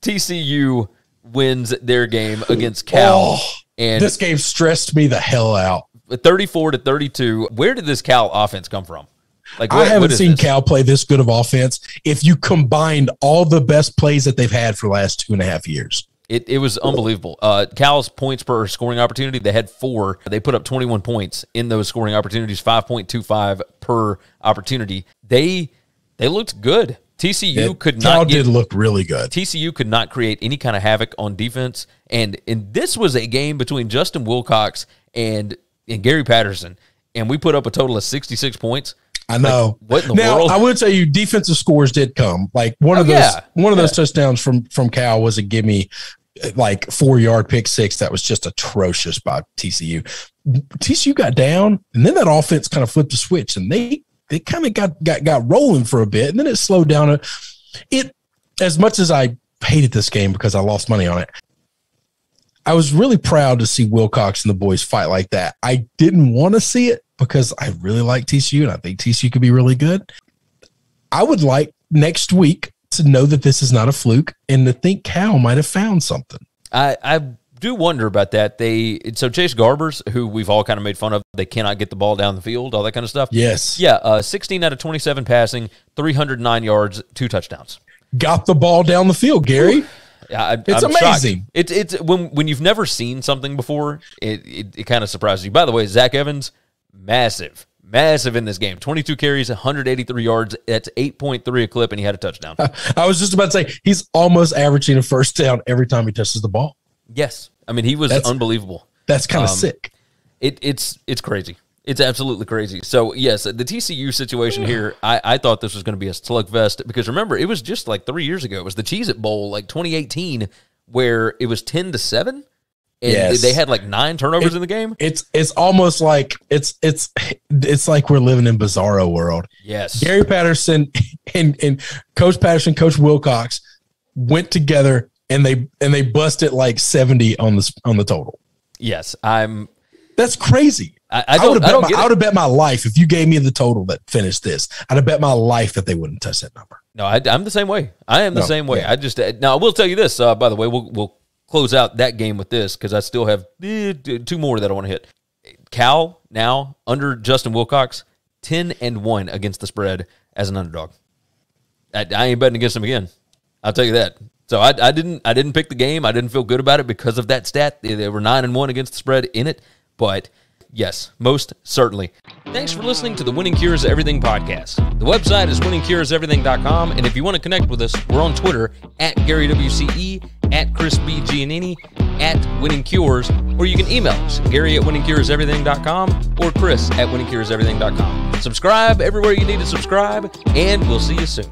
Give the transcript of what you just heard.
TCU wins their game against Cal. Oh, and this game stressed me the hell out. 34 to 32. Where did this Cal offense come from? Like what, I haven't seen this? Cal play this good of offense. If you combined all the best plays that they've had for the last two and a half years, it, it was unbelievable. Uh, Cal's points per scoring opportunity, they had four. They put up 21 points in those scoring opportunities, 5.25 per opportunity. They they looked good. TCU it, could not get, did look really good. TCU could not create any kind of havoc on defense, and and this was a game between Justin Wilcox and and Gary Patterson, and we put up a total of 66 points. I know. Like, what in the now, world? I would tell you defensive scores did come. Like one oh, of those yeah. one of those yeah. touchdowns from from Cal was a gimme like four yard pick six that was just atrocious by TCU. TCU got down, and then that offense kind of flipped the switch, and they they kind of got got got rolling for a bit, and then it slowed down. It as much as I hated this game because I lost money on it. I was really proud to see Wilcox and the boys fight like that. I didn't want to see it because I really like TCU and I think TCU could be really good. I would like next week to know that this is not a fluke and to think Cal might have found something. I, I do wonder about that. They so Chase Garbers, who we've all kind of made fun of, they cannot get the ball down the field, all that kind of stuff. Yes, yeah. Uh, Sixteen out of twenty-seven passing, three hundred nine yards, two touchdowns. Got the ball down the field, Gary. Yeah, I, it's I'm amazing. It's it's when when you've never seen something before, it it, it kind of surprises you. By the way, Zach Evans, massive massive in this game. 22 carries, 183 yards. That's 8.3 a clip, and he had a touchdown. I was just about to say he's almost averaging a first down every time he touches the ball. Yes, I mean he was that's, unbelievable. That's kind of um, sick. It, it's it's crazy. It's absolutely crazy. So yes, the TCU situation here, I, I thought this was going to be a slugfest because remember it was just like three years ago. It was the Cheez It Bowl, like 2018, where it was 10 to seven and yes. they had like nine turnovers it, in the game. It's it's almost like it's it's it's like we're living in bizarro world. Yes. Gary Patterson and and Coach Patterson, Coach Wilcox went together and they and they busted like 70 on the on the total. Yes. I'm that's crazy. I, I, I would have bet, my, I would bet my life if you gave me the total that finished this. I'd have bet my life that they wouldn't touch that number. No, I, am the same way. I am the no, same way. Yeah. I just now I will tell you this. Uh, by the way, we'll we'll close out that game with this because I still have eh, two more that I want to hit. Cal now under Justin Wilcox, ten and one against the spread as an underdog. I, I ain't betting against them again. I'll tell you that. So I, I, didn't I didn't pick the game. I didn't feel good about it because of that stat. They, were nine and one against the spread in it, but Yes, most certainly. Thanks for listening to the Winning Cures Everything podcast. The website is winningcureseverything.com, and if you want to connect with us, we're on Twitter at Gary WCE, at Chris B. Giannini, at Winning Cures, or you can email us, Gary at winningcureseverything.com or Chris at winningcureseverything.com. Subscribe everywhere you need to subscribe, and we'll see you soon.